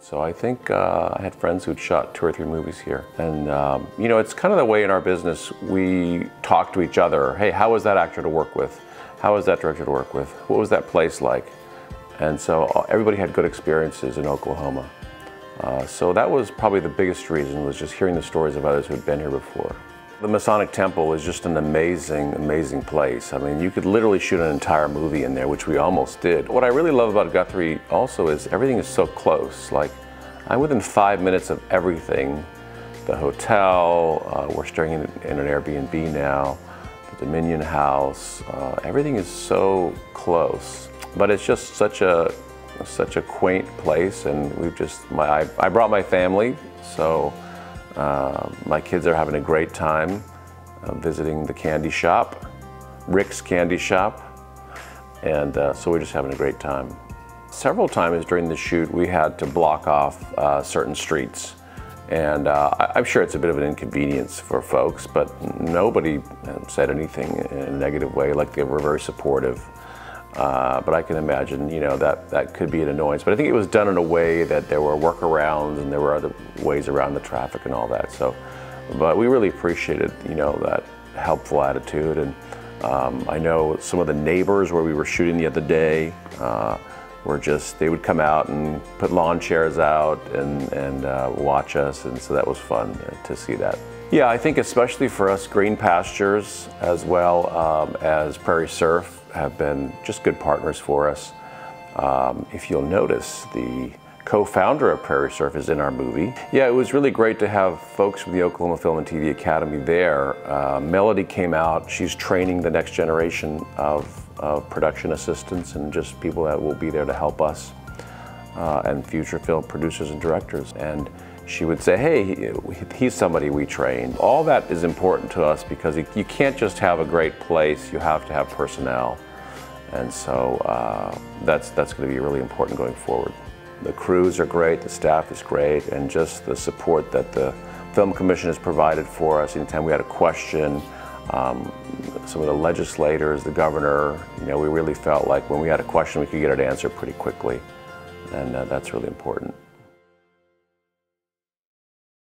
So I think uh, I had friends who'd shot two or three movies here. And, um, you know, it's kind of the way in our business we talk to each other. Hey, how was that actor to work with? How was that director to work with? What was that place like? And so uh, everybody had good experiences in Oklahoma. Uh, so that was probably the biggest reason was just hearing the stories of others who'd been here before. The Masonic Temple is just an amazing, amazing place. I mean, you could literally shoot an entire movie in there, which we almost did. What I really love about Guthrie also is everything is so close. Like, I'm within five minutes of everything. The hotel, uh, we're staying in, an Airbnb now, the Dominion House, uh, everything is so close. But it's just such a, such a quaint place and we've just, my, I, I brought my family, so uh, my kids are having a great time uh, visiting the candy shop, Rick's Candy Shop, and uh, so we're just having a great time. Several times during the shoot we had to block off uh, certain streets and uh, I'm sure it's a bit of an inconvenience for folks, but nobody said anything in a negative way, like they were very supportive. Uh, but I can imagine, you know, that, that could be an annoyance. But I think it was done in a way that there were workarounds and there were other ways around the traffic and all that. So, but we really appreciated, you know, that helpful attitude. And um, I know some of the neighbors where we were shooting the other day uh, were just, they would come out and put lawn chairs out and, and uh, watch us. And so that was fun to see that. Yeah, I think especially for us, Green Pastures as well um, as Prairie Surf have been just good partners for us. Um, if you'll notice, the co-founder of Prairie Surf is in our movie. Yeah, it was really great to have folks from the Oklahoma Film and TV Academy there. Uh, Melody came out, she's training the next generation of, of, production assistants and just people that will be there to help us uh, and future film producers and directors. And she would say, hey, he's somebody we trained. All that is important to us because you can't just have a great place, you have to have personnel. And so uh, that's, that's going to be really important going forward. The crews are great, the staff is great, and just the support that the Film Commission has provided for us anytime we had a question, um, some of the legislators, the governor, you know, we really felt like when we had a question we could get it answered pretty quickly, and uh, that's really important.